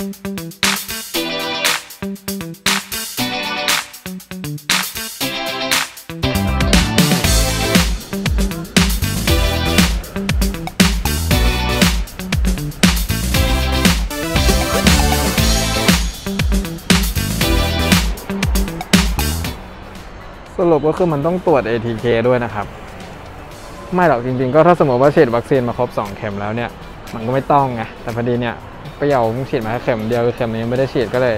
สรุปก็คือมันต้องตรวจ ATK ด้วยนะครับ ไม่หรอกจริงๆ ก็ถ้าสมมติว่าฉีดวัคซีนมาครบ 2 เข็มแล้วเนี่ย มันก็ไม่ต้องไงแต่พอดีเนี่ย เปรี้ยวเพิ่งฉีดมาแค่เข็มเดียวเข็มนี้ยังไม่ได้ฉีดก็เลย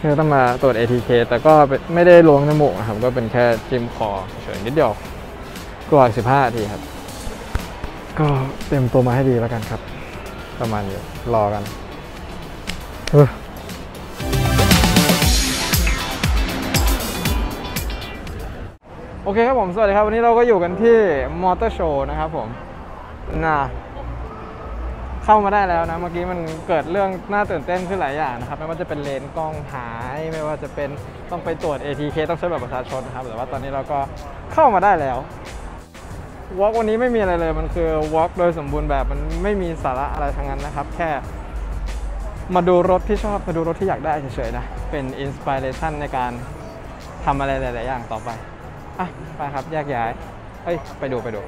คือต้องมาตรวจ ATK แต่ก็ไม่ได้ล้วงจมูกนะครับ ก็เป็นแค่จิ้มคอเฉยนิดเดียวก็อีก15นาทีครับ ก็เตรียมตัวมาให้ดีแล้วกันครับ ประมาณนี้รอกันเออโอเคครับผม สวัสดีครับ วันนี้เราก็อยู่กันที่มอเตอร์โชว์นะครับผมนะ เข้ามาได้แล้วนะ เมื่อกี้มันเกิดเรื่องน่าตื่นเต้นขึ้นหลายอย่างนะครับ ไม่ว่าจะเป็นเลนส์กล้องหาย ไม่ว่าจะเป็นต้องไปตรวจ ATK ต้องใช้บัตรประชาชนนะครับ แต่ว่าตอนนี้เราก็เข้ามาได้แล้ว vlog วันนี้ไม่มีอะไรเลย มันคือ vlog โดยสมบูรณ์แบบมันไม่มีสาระอะไรทั้งนั้นนะครับ แค่มาดูรถที่ชอบ มาดูรถที่อยากได้เฉยๆนะ เป็น inspiration ในการทำอะไรหลายๆอย่างต่อไป อะ ไปครับแยกย้ายเอ้ย ไปดูไปดู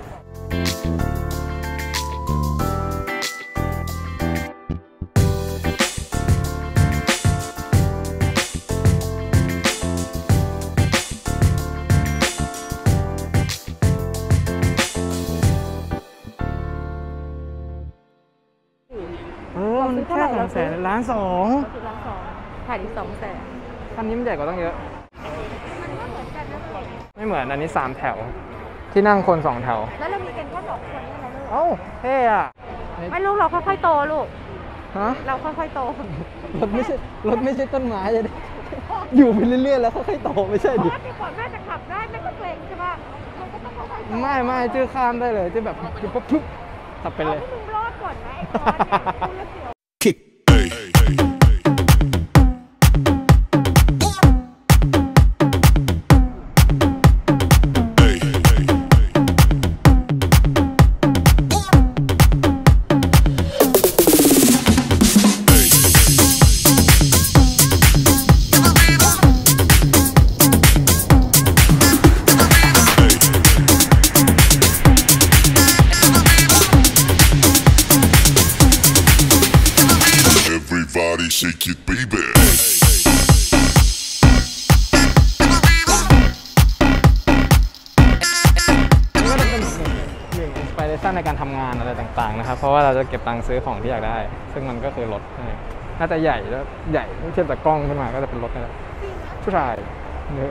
อมันแค่สองแสนล้านสองจุดละสองถ่ายอีกสองแสนคันนี้มันใหญ่กว่าตั้งเยอะไม่เหมือนอันนี้สามแถว ที่นั่งคนสองแถว แล้วเรามีกันแค่สองคนนี่นะลูกเอ้าเท่อะไม่ลูกเราค่อยๆโตลูกฮะเราค่อยๆโตรถไม่ใช่รถไม่ใช่ต้นไม้เลยดิอยู่ไปเรื่อยๆแล้วค่อยๆโตไม่ใช่เพราะดิว่าที่ก่อนแม่จะขับได้แม่ก็เกรงใช่ป่ะมันก็ต้องค่อยๆโตไม่ไม่จื้อข้ามได้เลยจื้อแบบปุ๊บปุ๊บปุ๊บขับไปเลยอาให้มึงรอดก่อนนะไอ้ตอนเนี่ย Everybody shake it, baby. นี่ก็จะเป็นหนึ่งหนึ่งอินสปิเรชันในการทำงานอะไรต่างๆนะครับ เพราะว่าเราจะเก็บตังค์ซื้อของที่อยากได้ ซึ่งมันก็คือรถน่าจะใหญ่แล้วใหญ่เทียบจากกล้องขึ้นมาก็จะเป็นรถนี่แหละผู้ชายเนื้อ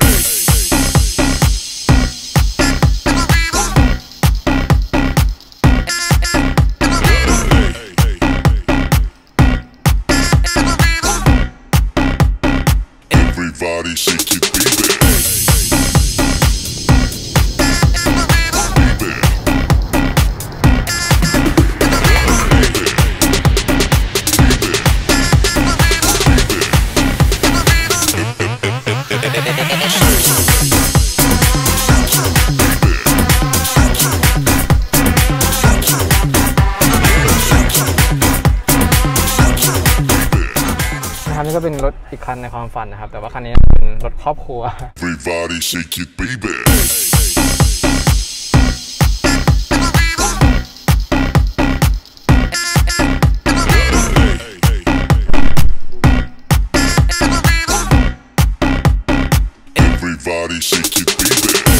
นะครับนี่ก็เป็นรถอีกคันในความฝันนะครับ แต่ว่าคันนี้เป็นรถครอบครัว Everybody shake it, baby. everybody shake it, baby.